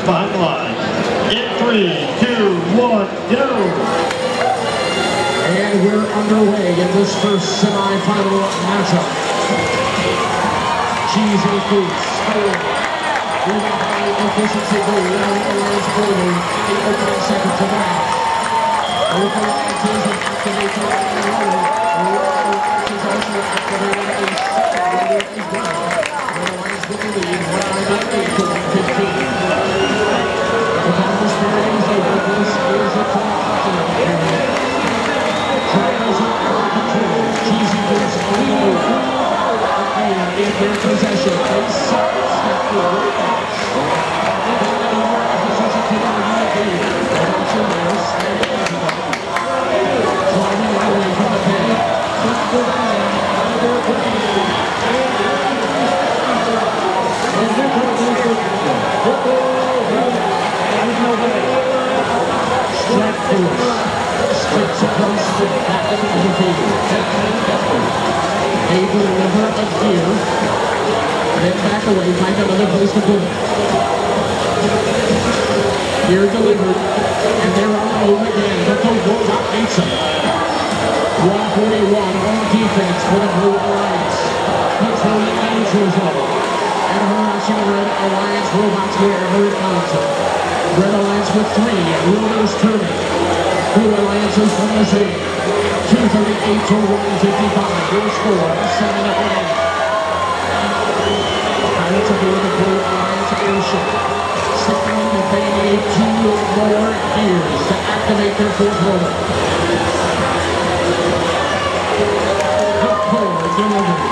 line. In three, two, one, go! And we're underway in this first semifinal matchup. Cheesy Poofs scoring with a high efficiency goal the opening match. And their possession. The to the lead. Driving away from the the out. And. Strips across the the a gear. Then back away, find another place to put it. Delivered. And they're on the move again. The robot beats them. 141 on defense for the Blue Alliance. Controlling the neutral zone. And harassing Red Alliance robots wherever it comes. Red Alliance with three. Rotors turning. Alliance is from the same. 238 to 155. Your score, 7 up and 8. Pilots aboard the Blue Alliance airship. That they need two more gears to activate their fourth rotor. The core delivers.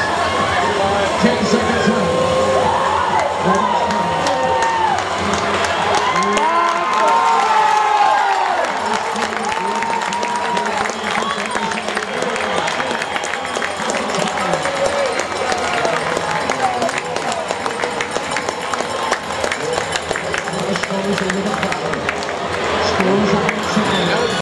Obrigado.